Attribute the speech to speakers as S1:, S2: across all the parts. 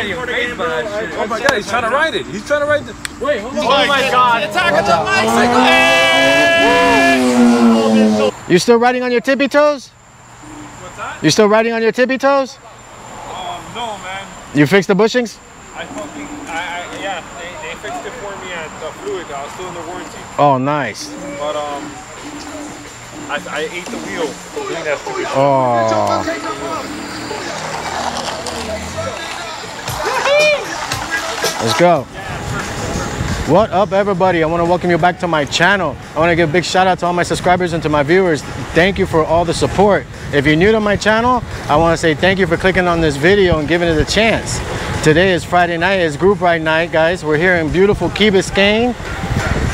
S1: Oh my god, he's trying to ride it. He's trying to ride the.
S2: Wait, hold on.
S3: Oh my god. Attack on the bicycle.
S4: You still riding on your tippy toes?
S1: What's that?
S4: You still riding on your tippy toes?
S1: Um, no, man.
S4: You fixed the bushings?
S1: I fucking, I, I yeah, they, they fixed it for me at the fluid. I was still in the warranty.
S4: Oh, nice.
S1: But, um, I, I ate the wheel doing that stupid shit.
S4: Oh. Let's go. What up, everybody? I want to welcome you back to my channel. I want to give a big shout out to all my subscribers and to my viewers. Thank you for all the support. If you're new to my channel, I want to say thank you for clicking on this video and giving it a chance. Today is Friday night. It's group ride night, guys. We're here in beautiful Key Biscayne.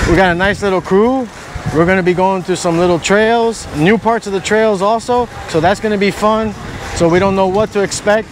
S4: We got a nice little crew. We're going to be going through some little trails, new parts of the trails also. So that's going to be fun. So we don't know what to expect.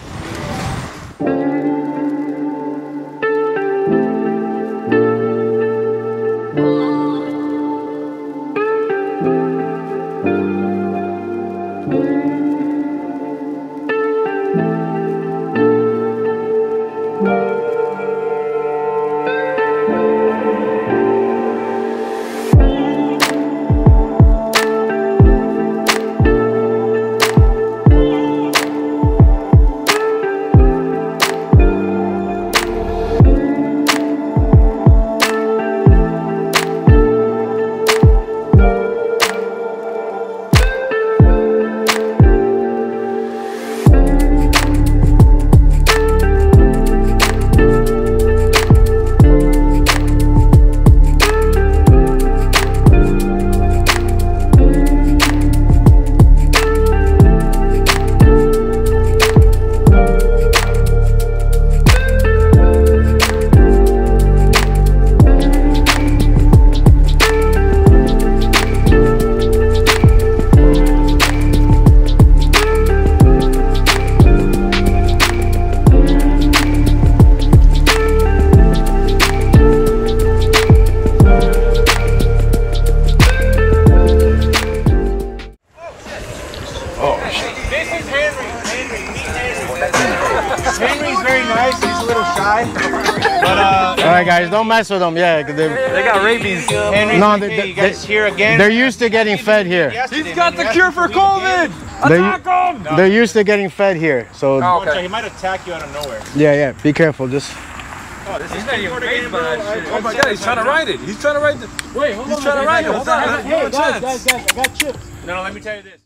S4: Don't mess with them. Yeah, they're,
S1: They got rabies.
S3: Henry's
S4: No,
S3: okay.
S4: they-
S3: you guys here again?
S4: they're used to getting fed here.
S1: He's got the cure for COVID.
S4: They,
S1: Attack him!
S4: they're used to getting fed here. So,
S1: Oh, okay.
S3: He might attack you out of nowhere.
S4: yeah, yeah, be careful. Just
S3: Oh, this
S1: He's not even phased by that shit. Oh my god, he's trying to ride it. He's trying to ride the.
S2: Wait, hold
S1: He's
S2: on.
S1: trying to ride it.
S2: Hey,
S1: Hold on.
S2: Hey,
S1: No
S2: guys, guys, guys, I got chips.
S3: No, no, let me tell you this.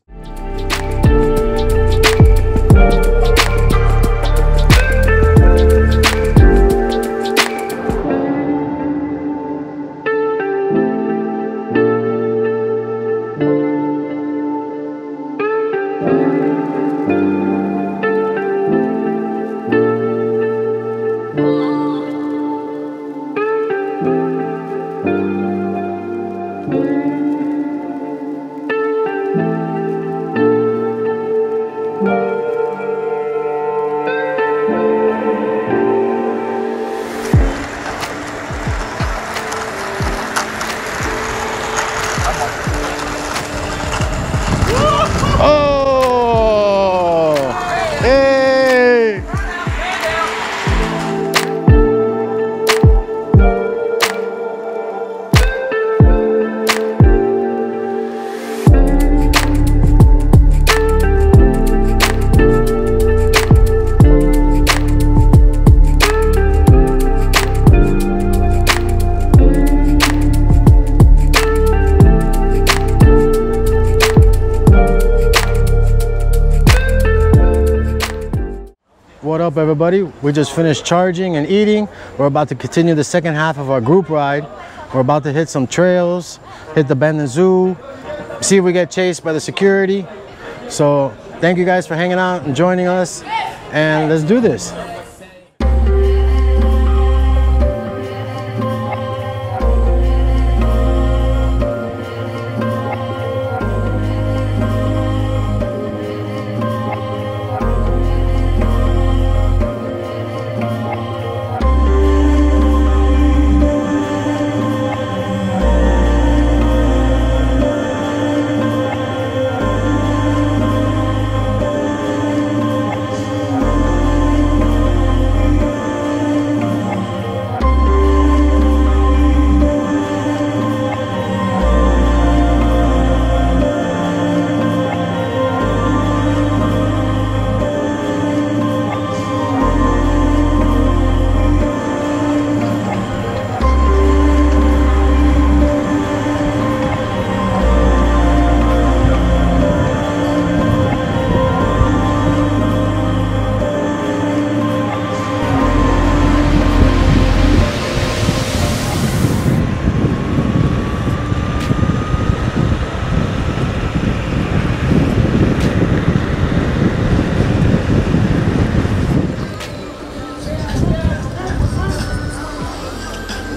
S4: What up, everybody? We just finished charging and eating. We're about to continue the second half of our group ride. We're about to hit some trails, hit the Bandon Zoo, see if we get chased by the security. So, thank you guys for hanging out and joining us. And let's do this.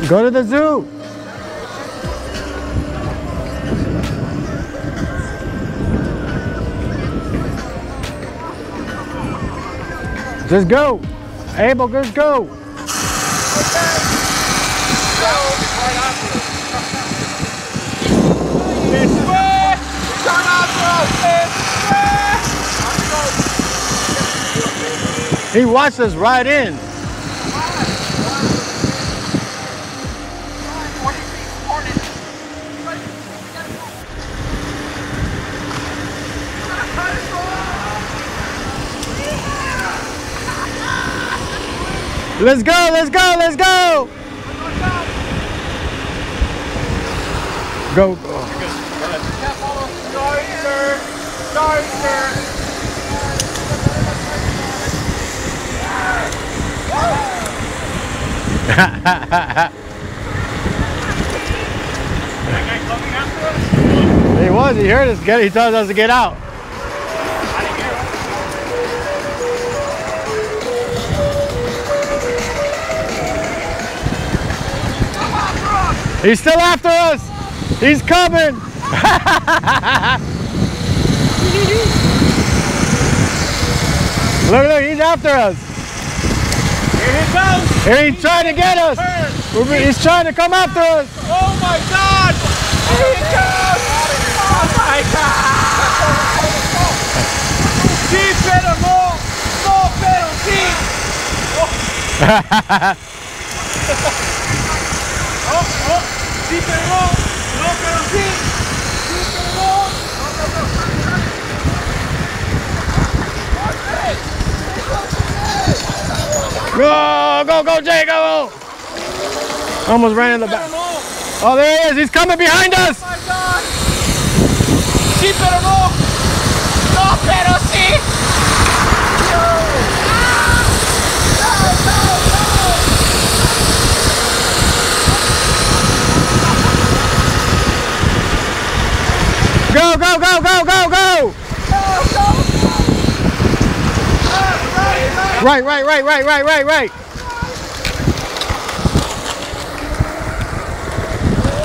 S4: Go to the zoo. Just go. Abel, just go. He watched us right in. Let's go, let's go, let's go. Go. go.
S5: Sorry, sir.
S4: He was, he heard us get he told us to get out. He's still after us. He's coming. look, look, he's after us.
S5: Here he comes.
S4: Here he's trying to get us. He's trying to come after us.
S5: Oh my God! Here he comes! Oh my God! Sí, pero no, no, pero sí. Oh. Oh, oh, sí, pero no, pero sí. Sí, no.
S4: Go, go, go, Jay, go. Almost ran in the back. Oh, there he is. He's coming behind us.
S5: oh my God. Sí, pero no, pero sí.
S4: Go, go, go, go, go, go. Right, right, right, right, right, right, right.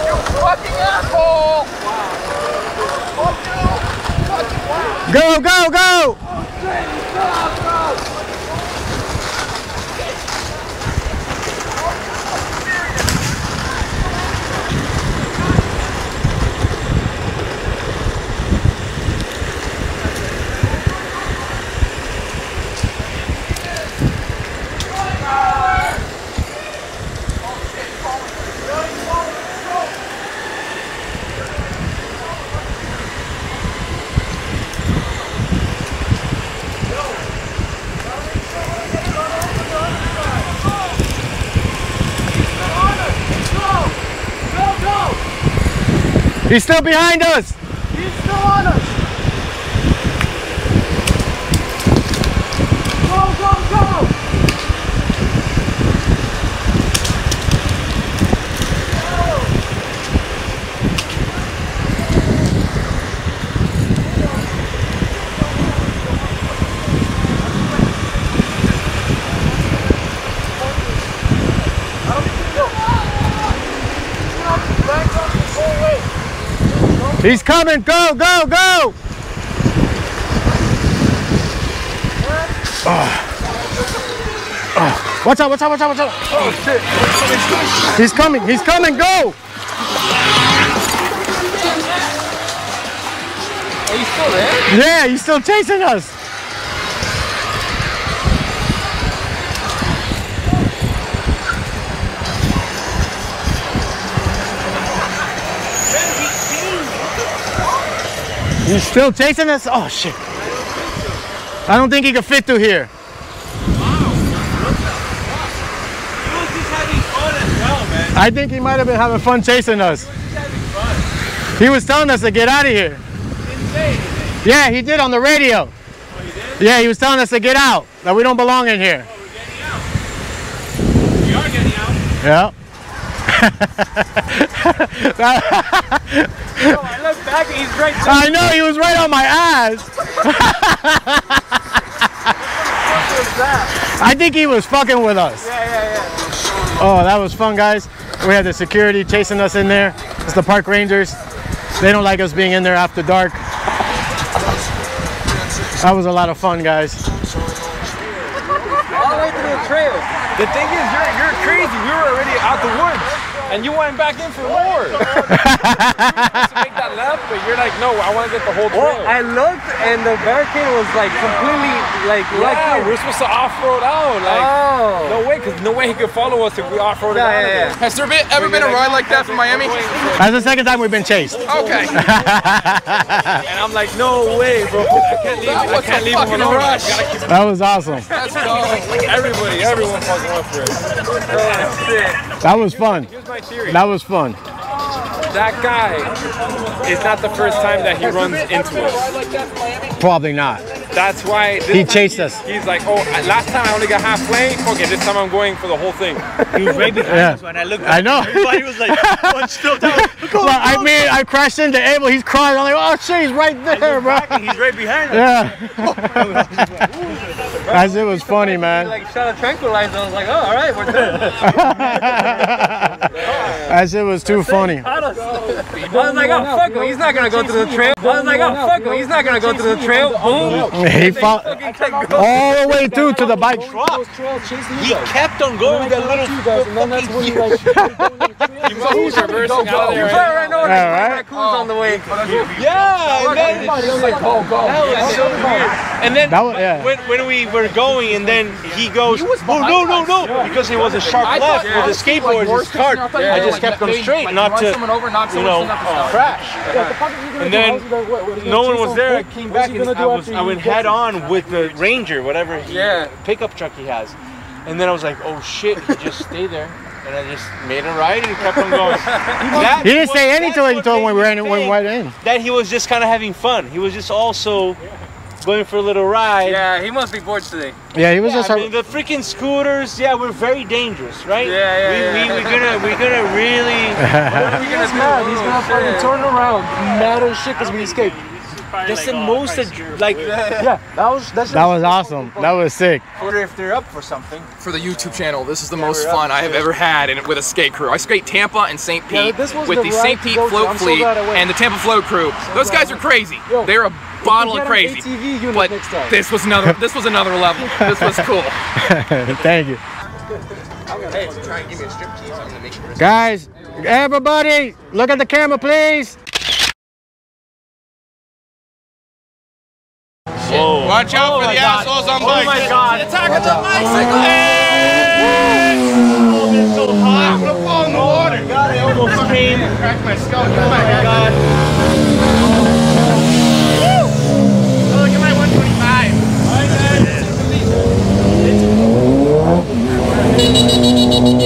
S5: You Fucking asshole!
S4: Go, go, go. He's still behind us.
S5: He's still on us! Go, go, go!
S4: He's coming. Go, go, go. Oh. Oh. Watch out, watch out, watch out, watch out.
S5: Oh shit!
S4: He's coming, he's coming, go.
S5: Are you still there?
S4: Yeah, he's still chasing us. He's still chasing us? Oh shit. I don't think he can fit through here.
S5: He was just having fun as well, man.
S4: I think he might have been having fun chasing us.
S5: He was just having fun.
S4: He was telling us to get out of here.
S5: Didn't say anything.
S4: Yeah, he did on the radio.
S5: Oh, you did?
S4: Yeah, he was telling us to get out, that we don't belong in here.
S5: Oh, we're getting out. We are getting out.
S4: Yeah.
S5: Oh, I look back and he's right.
S4: I know he was right on my ass.
S5: What was that?
S4: I think he was fucking with us.
S3: Yeah, yeah, yeah.
S4: Oh, that was fun, guys. We had the security chasing us in there. It's the park rangers. They don't like us being in there after dark. That was a lot of fun, guys.
S3: All the way through the trail. The thing is, you're, you're crazy. We were already out the woods. And you went back in for more. you were supposed to make that left, but you're like, no, I want to get the whole trail.
S2: Well, I looked and the barricade was like completely like right
S3: yeah,
S2: here.
S3: we're supposed to off-road out. Like,
S2: Oh.
S3: no way, because no way he could follow us if we off-roaded
S2: Yeah,
S3: out of
S2: yeah,
S3: there.
S2: yeah.
S6: Has there been, ever been a ride like that from Miami?
S4: That's the second time we've been chased.
S6: Okay.
S3: And I'm like, no way, bro. I can't leave, I
S6: was
S3: can't
S6: a
S3: leave him alone.
S6: rush.
S3: I gotta keep
S4: That was awesome.
S6: Let's go.
S3: everybody, everyone fucking went for it.
S4: That was fun.
S3: Here's my theory.
S4: That was fun.
S3: That guy is not the first time that he runs into us.
S4: Probably not.
S3: That's why this
S4: He chased
S3: he-
S4: us.
S3: He's like, oh, last time I only got halfway. Okay, this time I'm going for the whole thing.
S5: He was right behind
S4: Yeah.
S5: us when I looked.
S4: I know.
S5: Everybody was like oh, bunched up. down.
S4: Well, I mean, I crashed into Abel. He's crying. I'm like, oh shit, he's right there, bro.
S5: he's right behind us.
S4: Yeah. As it was funny, man.
S2: Like shot a tranquilizer. I was like, oh, all right, we're good.
S4: As it was too funny.
S2: I was like, oh, fuck him. He's not gonna go through the trail. I was like, oh, fuck him. He's not gonna go through the trail. Boom.
S4: He fought all the way through to the bike.
S5: He kept on going with that little
S3: He must be reversing out of
S2: You
S3: there.
S2: probably right now
S4: Yeah, right?
S2: raccoons on the way.
S5: Yeah, and then that was so weird. And then
S4: That was- yeah.
S5: when, when we were going, and then he goes, "Oh no, no, no!" Because it was a sharp left with the skateboards, his cart. I just kept going straight, not to, you know, uh, crash. Yeah. And then no one was there. I came back and I was I went head on with the Ranger, whatever he,
S2: Yeah.
S5: pickup truck he has. And then I was like, "Oh shit!" He just stayed there. And I just made a right and kept on going.
S4: He didn't
S5: was-
S4: say anything
S5: that's
S4: until
S5: what
S4: we
S5: made
S4: ran
S5: me
S4: when we
S5: think
S4: went in.
S5: that he was just kind of having fun. He was just also going for a little ride.
S2: Yeah, he must be bored today.
S4: Yeah, he was just.
S5: I mean, the freaking scooters, yeah, we're very dangerous, right?
S2: Yeah, yeah,
S5: we,
S2: yeah.
S5: We, we're gonna, we're gonna really.
S2: He's mad. He's oh, gonna fucking turn around, mad as shit because we escaped.
S5: That's the most, ad- like,
S2: Yeah, that was that's.
S4: that was awesome. That was sick.
S5: I wonder if they're up for something.
S6: For the YouTube channel, this is the most fun I have ever had in, with a skate crew. I skate Tampa and St.
S2: Yeah,
S6: Pete
S2: this was
S6: with
S2: the
S6: the, St.
S2: to
S6: Pete float
S2: I'm so
S6: fleet
S2: glad I went.
S6: and the Tampa float crew. Those guys are crazy.
S2: Yo,
S6: They're a bottle of crazy.
S2: ATV unit
S6: But
S2: next time.
S6: this was another. This was another level. This was cool.
S4: Thank you. Guys, everybody, look at the camera, please. Whoa.
S6: Watch out for oh the assholes on bikes.
S5: Oh my god.
S6: Attack of the bicycle.
S5: so hot. I'm gonna fall in the water. God, I almost came.
S6: Crack my skull. Oh
S5: Oh my god.
S6: Oh, look at my 125.
S4: What's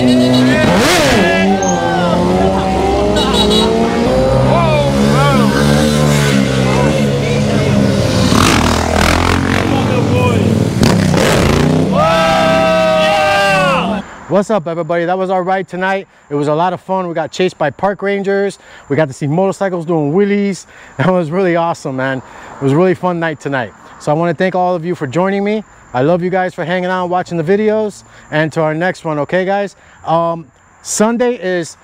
S4: up, everybody? That was our ride tonight. It was a lot of fun. We got chased by park rangers. We got to see motorcycles doing wheelies. That was really awesome, man. It was really fun night tonight. So I want to thank all of you for joining me. I love you guys for hanging out, watching the videos, and to our next one, okay, guys? Um, Sunday is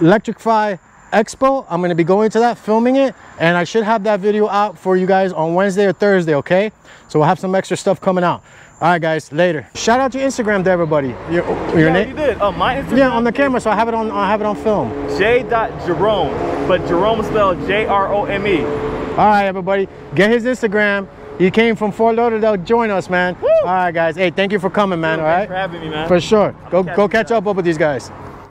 S4: Electrify Expo. I'm going to be going to that, filming it, and I should have that video out for you guys on Wednesday or Thursday, okay? So we'll have some extra stuff coming out. All right, guys, later. Shout out your Instagram to everybody. Your, your
S5: Yeah,
S4: name?
S5: you did. Oh, my Instagram.
S4: Yeah, on the camera, so I have it on. I have it on film.
S5: J. Jerome, but Jerome spelled J R O M E.
S4: All right, everybody, get his Instagram. He came from Fort Lauderdale. Join us, man. All right, guys. Hey, thank you for coming, man. All right,
S5: for having me, man.
S4: for sure. Go go catch up with these guys.